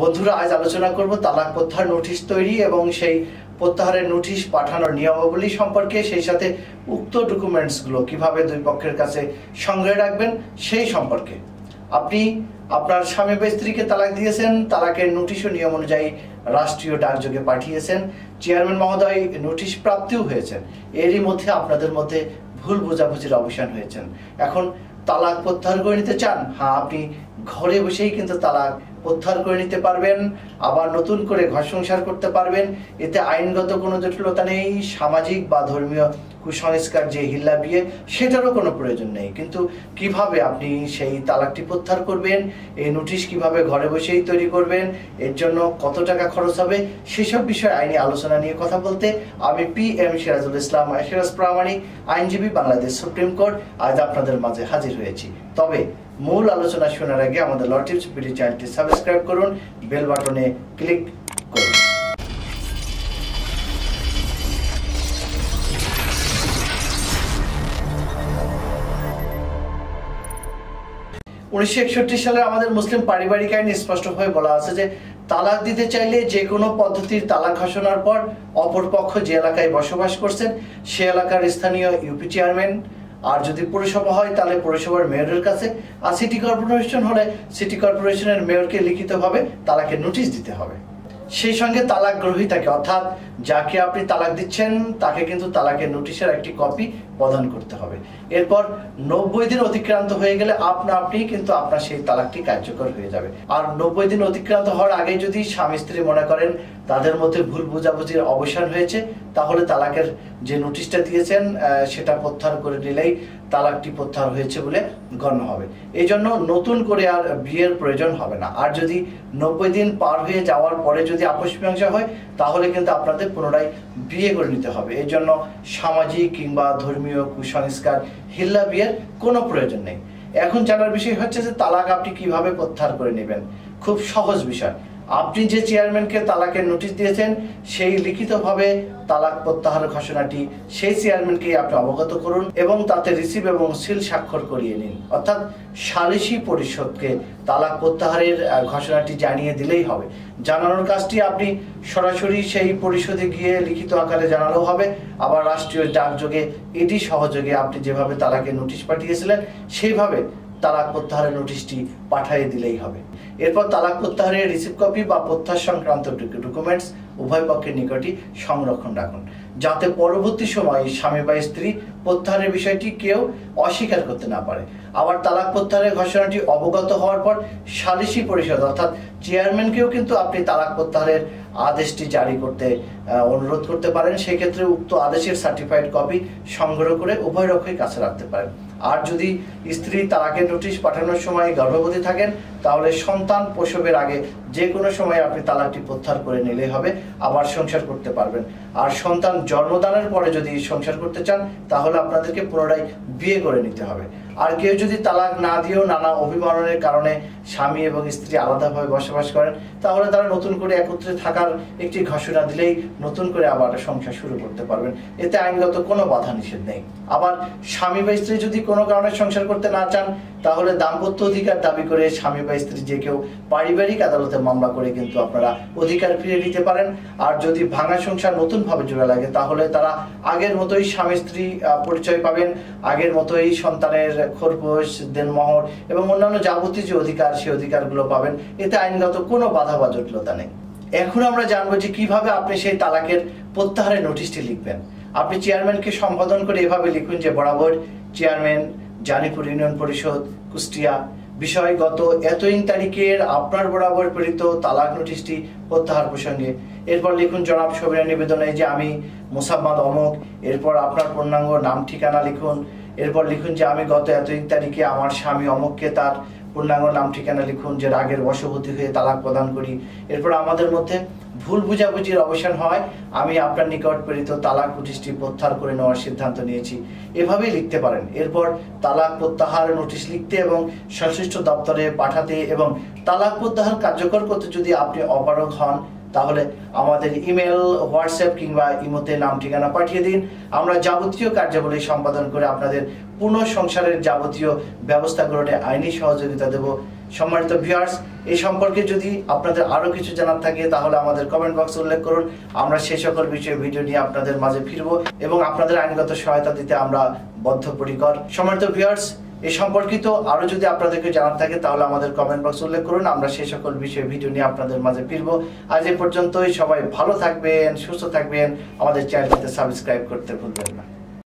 বন্ধুরা, আজ আলোচনা করব তালাক প্রত্যাহার নোটিশ তৈরি এবং সেই প্রত্যাহারের নোটিশ পাঠানোর নিয়মাবলী সম্পর্কে, সেই সাথে উক্ত ডকুমেন্টসগুলো কীভাবে দুই পক্ষের কাছে সংগ্রহে রাখবেন সেই সম্পর্কে। আপনি আপনার স্বামী বা স্ত্রীকে তালাক দিয়েছেন, তালাকের নোটিশ ও নিয়ম অনুযায়ী রাষ্ট্রীয় ডাকযোগে পাঠিয়েছেন, চেয়ারম্যান মহোদয়, নোটিশ প্রাপ্তিও হয়েছেন। এরই মধ্যে আপনাদের মধ্যে ভুল বোঝাবুঝির অবসান হয়েছেন। এখন তালাক প্রত্যাহার করে নিতে চান? হ্যাঁ আপনি ঘরে বসেই কিন্তু তালাক প্রত্যাহার করে নিতে পারবেন, আবার নতুন করে ঘর সংসার করতে পারবেন। এতে আইনগত কোনো জটিলতা নেই, সামাজিক বা ধর্মীয় কুসংস্কার যে হিল্লা বিয়ে, সেটারও কোনো প্রয়োজন নেই। কিন্তু কীভাবে আপনি সেই তালাকটি প্রত্যাহার করবেন, এই নোটিশ কীভাবে ঘরে বসেই তৈরি করবেন, এর জন্য কত টাকা খরচ হবে, সেসব বিষয়ে আইনি আলোচনা নিয়ে কথা বলতে আমি পি এম সিরাজুল ইসলাম, সিরাজ প্রামাণিক, আইনজীবী বাংলাদেশ সুপ্রিম কোর্ট, আজ আপনাদের মাঝে হাজির হয়েছি। তবে মূল আলোচনা শোনার আগে আমাদের লটিপস বিডি চ্যানেলটি সাবস্ক্রাইব করুন বেল বাটনে ক্লিক করুন। উনিশশো একষট্টি সালে আমাদের মুসলিম পারিবারিক আইন স্পষ্টভাবে বলা আছে যে, তালাক দিতে চাইলে যে কোনো পদ্ধতির তালাক ঘোষণার পর অপর পক্ষ যে এলাকায় বসবাস করছেন, সে এলাকার স্থানীয় ইউপি চেয়ারম্যান আর যদি পৌরসভা হয়, তাহলে পৌরসভার মেয়রের কাছে। আর সিটি কর্পোরেশন হলে সিটি কর্পোরেশনের মেয়রকে লিখিতভাবে তালাকের নোটিশ দিতে হবে। সেই সঙ্গে তালাক গ্রহীতাকে অর্থাৎ যাকে আপনি তালাক দিচ্ছেন, তাকে কিন্তু তালাকের নোটিশের একটি কপি প্রদান করতে হবে। এরপর নব্বই দিন অতিক্রান্ত হয়ে গেলে আপনা আপনি কিন্তু আপনার সেই তালাকটি কার্যকর হয়ে যাবে। আর নব্বই দিন অতিক্রান্ত হওয়ার আগে যদি স্বামী স্ত্রী মনে করেন তাদের মধ্যে ভুল বুঝাবুঝির অবসান হয়েছে, তাহলে তালাকের যে নোটিশটা দিয়েছেন সেটা প্রত্যাহার করে নিলেই তালাকটি প্রত্যাহার হয়েছে বলে গণ্য হবে। এই জন্য নতুন করে আর বিয়ের প্রয়োজন হবে না। আর যদি নব্বই দিন পার হয়ে যাওয়ার পরে যদি আপোষ মীমাংসা হয়, তাহলে কিন্তু আপনাদের পুনরায় বিয়ে করে নিতে হবে। এই জন্য সামাজিক কিংবা ধর্মীয় কুসংস্কার, হিল্লা বিয়ের কোনো প্রয়োজন নেই। এখন জানার বিষয় হচ্ছে যে তালাক আপনি কীভাবে প্রত্যাহার করে নেবেন? খুব সহজ বিষয়। আপনি যে চেয়ারম্যানকে তালাকের নোটিশ দিয়েছেন, সেই লিখিতভাবে তালাক প্রত্যাহার ঘোষণাটি সেই চেয়ারম্যানকে আপনি অবগত করুন এবং তাতে রিসিভ এবং সিল স্বাক্ষর করিয়ে নিন। অর্থাৎ সালিসি পরিষদকে তালাক প্রত্যাহারের ঘোষণাটি জানিয়ে দিলেই হবে। জানানোর কাজটি আপনি সরাসরি সেই পরিষদে গিয়ে লিখিত আকারে জানালেও হবে। আবার রাষ্ট্রীয় ডাকযোগে এটি সহযোগে আপনি যেভাবে তালাকের নোটিশ পাঠিয়েছিলেন, সেইভাবে তালাক প্রত্যাহারের নোটিশটি পাঠিয়ে দিলেই হবে। এরপর তালাক প্রত্যাহারের রিসিভ কপি বা প্রত্যাহার সংক্রান্ত ডকুমেন্টস উভয় পক্ষের নিকটই সংরক্ষণ রাখুন, যাতে পরবর্তী সময়ে স্বামী বা স্ত্রী প্রত্যাহারের বিষয়টি কেউ অস্বীকার করতে না পারে। আবার তালাক প্রত্যাহারের ঘোষণাটি অবগত হওয়ার পর সালিসি পরিষদ অর্থাৎ চেয়ারম্যানকেও কিন্তু আপনি তালাক প্রত্যাহারের আদেশটি জারি করতে অনুরোধ করতে পারেন। সেক্ষেত্রে উক্ত আদেশের সার্টিফাইড কপি সংগ্রহ করে উভয় রক্ষই কাছে রাখতে পারেন। আর যদি স্ত্রী তালাকে নোটিশ পাঠানোর সময় গর্ভবতী থাকেন, তাহলে সন্তান প্রসবের আগে যে কোনো সময় আপনি তালাকটি প্রত্যাহার করে নিলেই হবে, আবার সংসার করতে পারবেন। আর সন্তান জন্মদানের পরে যদি সংসার করতে চান, তাহলে আপনাদেরকে পুনরায় বিয়ে করে নিতে হবে। আর কেউ যদি তালাক না দিয়েও নানা অভিমানের কারণে স্বামী এবং স্ত্রী আলাদাভাবে বসবাস করেন, তাহলে তারা নতুন করে একত্রে থাকার একটি ঘোষণা দিলেই নতুন করে আবার সংসার শুরু করতে পারবেন। এতে আইনগত কোনো বাধা নিষেধ নেই। আবার স্বামী বা স্ত্রী যদি কোনো কারণে সংসার করতে না চান, তাহলে দাম্পত্য অধিকার দাবি করে স্বামী বা স্ত্রী যে কেউ পারিবারিক আদালতে মামলা করে কিন্তু আপনারা অধিকার ফিরে নিতে পারেন। আর যদি ভাঙা সংসার নতুন ভাবে জোড়া লাগে, তাহলে তারা আগের মতোই স্বামী স্ত্রী পরিচয় পাবেন, আগের মতোই সন্তানের খোরপোশ, দেনমহর এবং অন্যান্য যাবতীয় যে অধিকার, সেই অধিকারগুলো পাবেন। এতে আইনগত কোনো বাধা বা জটিলতা নেই। এখন আমরা জানব যে কীভাবে আপনি সেই তালাকের প্রত্যাহারের নোটিশটি লিখবেন। আপনি চেয়ারম্যানকে সম্বোধন করে এভাবে লিখুন যে, বরাবর চেয়ারম্যান, জানিপুর ইউনিয়ন পরিষদ, কুষ্টিয়া বিষয় গত এতইন তারিখের আপনার বরাবর প্রেরিত তালাক নোটিশটি প্রত্যাহার প্রসঙ্গে এরপর লিখুন, জনাব সবিনা নিবেদনে যে আমি মোসাম্মদ অমক। এরপর আপনার পূর্ণাঙ্গ নাম, ঠিকানা লিখুন। এরপর লিখুন যে আমি গত এতইন তারিখে আমার স্বামী অমককে তার পূর্ণাঙ্গ নাম, ঠিকানা লিখুন, যে রাগের বশবর্তী হয়ে তালাক প্রদান করি। এরপর আমাদের মধ্যে ভুল বুঝাবুঝির অবসান হয়। আমি আপনার নিকট প্রেরিত তালাক নোটিশটি প্রত্যাহার করে নেওয়ার সিদ্ধান্ত নিয়েছি। এভাবেই লিখতে পারেন। এরপর তালাক প্রত্যাহার নোটিশ লিখতে এবং সংশ্লিষ্ট দপ্তরে পাঠাতে এবং তালাক প্রত্যাহার কার্যকর করতে যদি আপনি অপারগ হন তাহলে আমাদের ইমেল, হোয়াটসঅ্যাপ কিংবা ইমোতে নাম ঠিকানা পাঠিয়ে দিন। আমরা যাবতীয় কার্যাবলী সম্পাদন করে আপনাদের পুনঃ সংসারের যাবতীয় ব্যবস্থা গ্রহণে আইনি সহযোগিতা দেব। সম্মানিত ভিউয়ার্স এই সম্পর্কে যদি আপনাদের আরও কিছু জানার থাকে, তাহলে আমাদের কমেন্ট বক্সে উল্লেখ করুন। আমরা সেই সকল বিষয়ে ভিডিও নিয়ে আপনাদের মাঝে ফিরব এবং আপনাদের আইনগত সহায়তা দিতে আমরা বদ্ধপরিকর। সম্মানিত ভিউয়ার্স এই সম্পর্কিত আরও যদি আপনাদেরকে জানার থাকে, তাহলে আমাদের কমেন্ট বক্স উল্লেখ করুন। আমরা সেই সকল বিষয়ে ভিডিও নিয়ে আপনাদের মাঝে ফিরব। আজ এ পর্যন্তই। সবাই ভালো থাকবেন, সুস্থ থাকবেন। আমাদের চ্যানেলটিতে সাবস্ক্রাইব করতে ভুলবেন না।